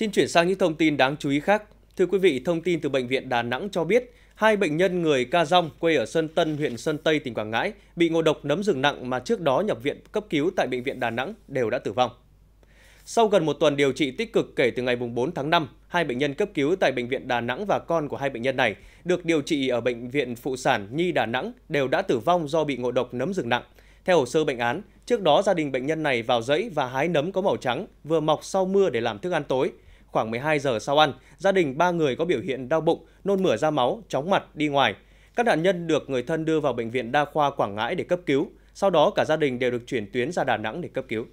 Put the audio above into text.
Xin chuyển sang những thông tin đáng chú ý khác. Thưa quý vị, thông tin từ Bệnh viện Đà Nẵng cho biết, hai bệnh nhân người Ca Dông quê ở Sơn Tân, huyện Sơn Tây, tỉnh Quảng Ngãi, bị ngộ độc nấm rừng nặng mà trước đó nhập viện cấp cứu tại Bệnh viện Đà Nẵng đều đã tử vong. Sau gần một tuần điều trị tích cực kể từ ngày 4 tháng 5, hai bệnh nhân cấp cứu tại Bệnh viện Đà Nẵng và con của hai bệnh nhân này được điều trị ở Bệnh viện Phụ sản Nhi Đà Nẵng đều đã tử vong do bị ngộ độc nấm rừng nặng. Theo hồ sơ bệnh án, trước đó gia đình bệnh nhân này vào rẫy và hái nấm có màu trắng vừa mọc sau mưa để làm thức ăn tối. Khoảng 12 giờ sau ăn, gia đình ba người có biểu hiện đau bụng, nôn mửa ra máu, chóng mặt, đi ngoài. Các nạn nhân được người thân đưa vào bệnh viện đa khoa Quảng Ngãi để cấp cứu. Sau đó cả gia đình đều được chuyển tuyến ra Đà Nẵng để cấp cứu.